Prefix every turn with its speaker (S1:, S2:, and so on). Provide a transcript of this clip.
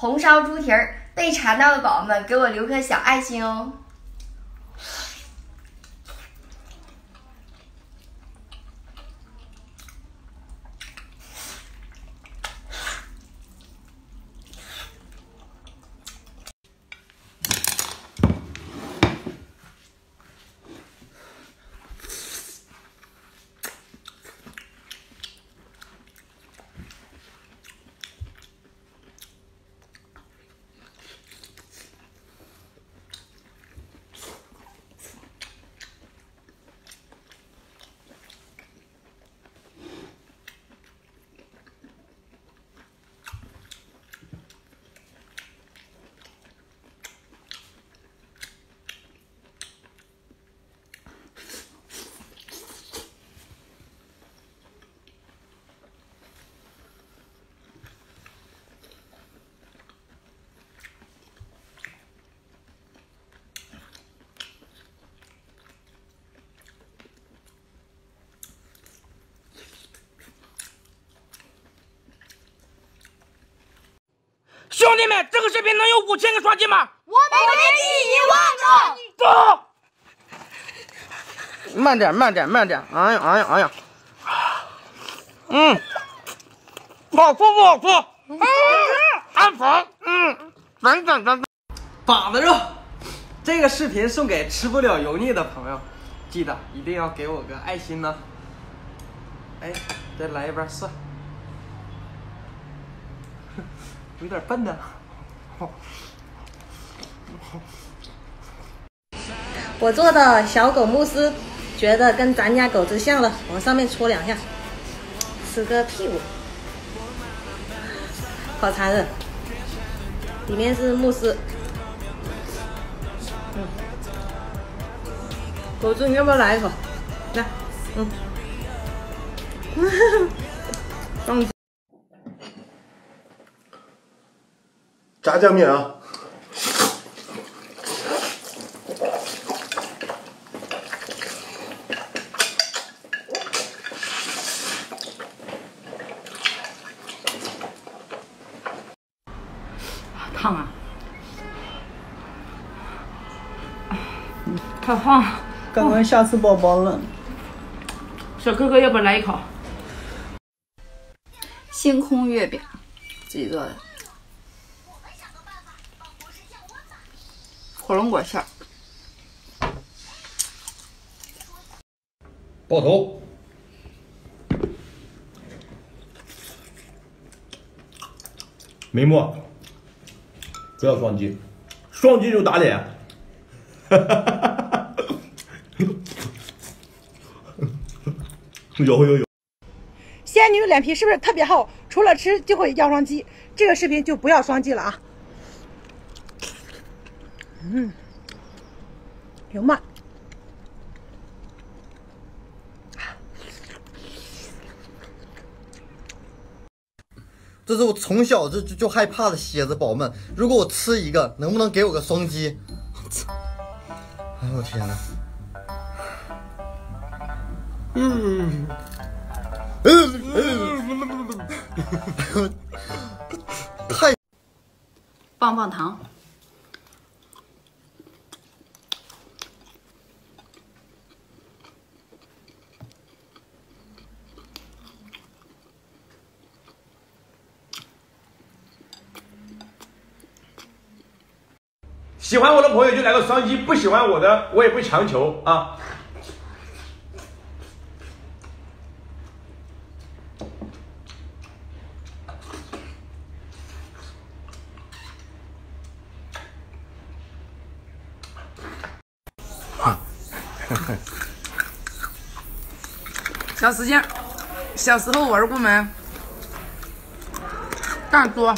S1: 红烧猪蹄儿，被馋到的宝宝们给我留颗小爱心哦。
S2: 兄弟们，这个视频能有五千个刷机吗？
S3: 我们给你一万个。
S2: 走。慢点，慢点，慢点。哎呀，哎呀，哎呀。嗯，好舒服，好吃。嗯，安防。嗯，等等等等。
S4: 膀子肉，这个视频送给吃不了油腻的朋友，记得一定要给我个爱心呢。哎，再来一瓣蒜。有点笨呢。
S5: 我做的小狗慕斯，觉得跟咱家狗子像了，往上面戳两下，吃个屁股，好残忍。里面是慕斯，嗯，狗子你要不要来一口？来，嗯，
S6: 炸酱面啊！
S7: 烫啊！太烫了，
S8: 刚刚吓死宝宝了。
S7: 小哥哥，要不要来一口？
S9: 星空月饼，自己做的，火龙果馅儿。
S6: 爆头，眉墨，不要双击，双击就打脸。哈哈哈哈哈！有有有。
S10: 仙女脸皮是不是特别厚？除了吃就会要双击，这个视频就不要双击了啊！嗯，有慢。
S11: 这是我从小就就就害怕的蝎子，宝宝们，如果我吃一个，能不能给我个双击？哎呦我天哪！嗯，太
S9: 棒棒糖，
S6: 喜欢我的朋友就来个双击，不喜欢我的我也不强求啊。
S7: 小时间，小时候玩过没？干多。